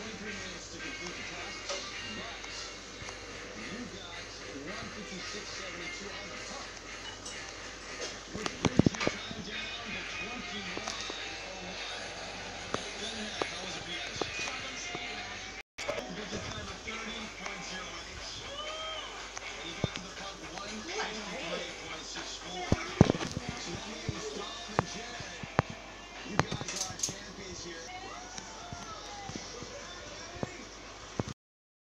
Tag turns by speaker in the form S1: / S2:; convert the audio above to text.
S1: 23 minutes to complete the task, but you got 156.72 on the puck.